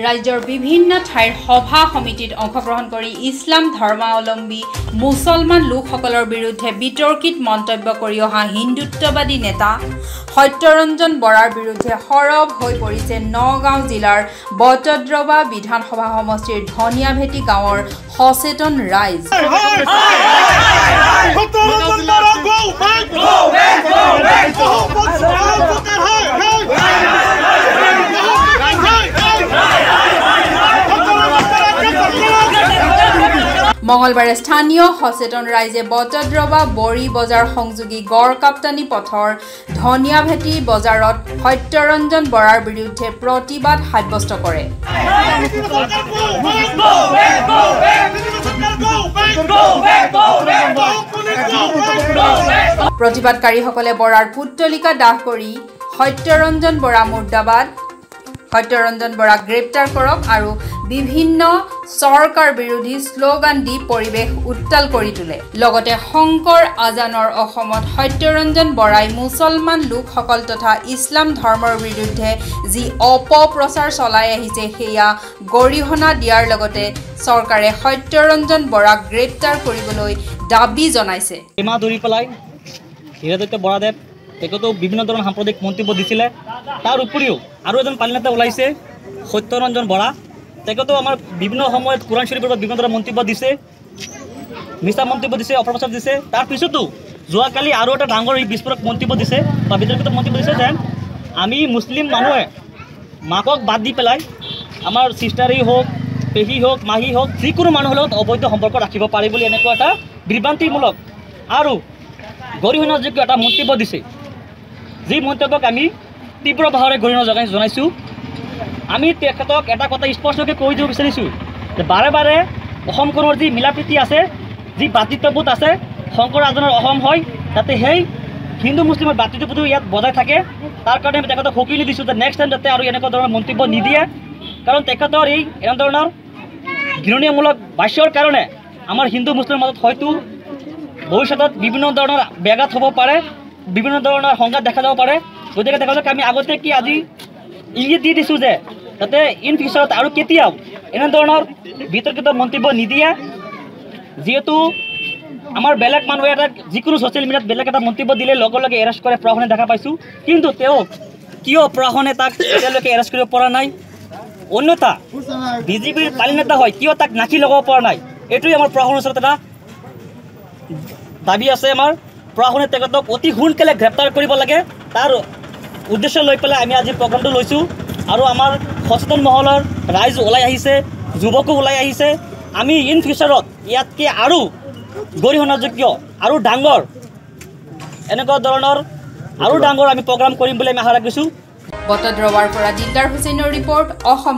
ৰাজ্যৰ বিভিন্ন ঠাইৰ সভা সমিতিত অংশগ্ৰহণ কৰি ইছলাম ধৰ্মাৱলম্বী মুছলমান লোকসকলৰ বিৰুদ্ধে বিতৰ্কিত মন্তব্য কৰি অহা হিন্দুত্ববাদী নেতা সত্যৰঞ্জন বৰাৰ বিৰুদ্ধে সৰব হৈ পৰিছে নগাঁও জিলাৰ বটদ্ৰৱা বিধানসভা সমষ্টিৰ ধনিয়াভেটি গাঁৱৰ সচেতন ৰাইজ মঙলবাৰে স্থানীয় সচেতন ৰাইজে বটদ্ৰৱা বৰি বজাৰ সংযোগী গড়কাপ্তানী পথৰ ধনিয়াভেটি বজাৰত সত্যৰঞ্জন বৰাৰ বিৰুদ্ধে প্ৰতিবাদ সাব্যস্ত কৰে। প্ৰতিবাদকাৰীসকলে বৰাৰ পুত্তলিকা দাহ কৰি সত্যৰঞ্জন বৰা মুৰ্দাবাদ সত্যৰঞ্জন বৰাক গ্ৰেপ্তাৰ কৰক আৰু বিভিন্ন চৰকাৰ বিৰোধী শ্লোগান দি পৰিৱেশ উত্তাল কৰি তোলে। লগতে শংকৰ আজানৰ অসমত সত্যৰঞ্জন বৰাই মুছলমান লোকসকল তথা ইছলাম ধৰ্মৰ বিৰুদ্ধে যি অপপ্ৰচাৰ চলাই আহিছে সেয়া গৰিহণা দিয়াৰ লগতে চৰকাৰে সত্যৰঞ্জন বৰাক গ্ৰেপ্তাৰ কৰিবলৈ দাবী জনাইছে। এমাহ ধৰি পেলাই বৰাদেৱ তেখেতেও বিভিন্ন ধৰণৰ সাম্প্ৰদায়িক মন্তব্য দিছিলে। তাৰ উপৰিও আৰু এজন পালি নেতা ওলাইছে সত্যৰঞ্জন বৰা। তেখেতেও আমাৰ বিভিন্ন সময়ত কোৰাণ শ্বৰীফৰ ওপৰত বিভিন্ন ধৰণৰ মন্তব্য দিছে মিছা মন্তব্য দিছে অপপ্ৰচাৰ দিছে। তাৰপিছতো যোৱাকালি আৰু এটা ডাঙৰ এই বিস্ফোৰক মন্তব্য দিছে বা বিতৰ্কিত মন্তব্য দিছে যে আমি মুছলিম মানুহে মাকক বাদ দি পেলাই আমাৰ ছিষ্টাৰেই হওক পেহী হওক মাহী হওক যিকোনো মানুহৰ লগত অবৈধ সম্পৰ্ক ৰাখিব পাৰি বুলি এনেকুৱা এটা বিভ্ৰান্তিমূলক আৰু গৰিহণাযোগ্য এটা মন্তব্য দিছে। যি মন্তব্যক আমি তীব্ৰ ভাৱেৰে গৰিহণা জনাই জনাইছোঁ। আমি তেখেতক এটা কথা স্পষ্টকৈ কৈ দিব বিচাৰিছোঁ যে বাৰে বাৰে অসমখনৰ যি মিলা প্ৰীতি আছে যি ভাতৃত্ববোধ আছে শংকৰ আজনৰ অসম হয় যাতে সেই হিন্দু মুছলিমৰ ভাতৃত্ববোধো ইয়াত বজাই থাকে। তাৰ কাৰণে আমি তেখেতক সকিলি দিছোঁ যে নেক্সট টাইম যাতে আৰু এনেকুৱা ধৰণৰ মন্তব্য নিদিয়ে। কাৰণ তেখেতৰ এই এনেধৰণৰ ঘৃণনীয়মূলক ভাষ্যৰ কাৰণে আমাৰ হিন্দু মুছলিমৰ মাজত হয়তো ভৱিষ্যতত বিভিন্ন ধৰণৰ ব্যাঘাত হ'ব পাৰে বিভিন্ন ধৰণৰ সংঘাত দেখা যাব পাৰে। গতিকে তেখেতক আমি আগতে কি আজি ইংগিত দি দিছোঁ যে যাতে ইন ফিউচাৰত আৰু কেতিয়াও এনেধৰণৰ বিতৰ্কিত মন্তব্য নিদিয়ে। যিহেতু আমাৰ বেলেগ মানুহে এটা যিকোনো ছ'চিয়েল মিডিয়াত বেলেগ এটা মন্তব্য দিলে লগে লগে এৰেষ্ট কৰে প্ৰশাসনে দেখা পাইছোঁ। কিন্তু তেওঁ কিয় প্ৰশাসনে তাক এতিয়ালৈকে এৰেষ্ট কৰিব পৰা নাই? অন্যথা বিজেপিৰ পালি নেতা হয় কিয় তাক নাকি লগাব পৰা নাই? এইটোৱে আমাৰ প্ৰশাসনৰ ওচৰত এটা দাবী আছে আমাৰ। প্ৰশাসনে তেখেতক অতি সোনকালে গ্ৰেপ্তাৰ কৰিব লাগে। তাৰ উদ্দেশ্য লৈ পেলাই আমি আজি প্ৰগ্ৰামটো লৈছোঁ আৰু আমাৰ সচেতন মহলৰ ৰাইজ ওলাই আহিছে যুৱকো ওলাই আহিছে। আমি ইন ফিউচাৰত ইয়াতকৈ আৰু গৰিহণাযোগ্য আৰু ডাঙৰ এনেকুৱা ধৰণৰ আৰু ডাঙৰ আমি প্ৰগ্ৰাম কৰিম বুলি আমি আশা ৰাখিছোঁ। বটদ্ৰৱাৰ পৰা দিলদাৰ হুছেইনৰ ৰিপৰ্ট অসম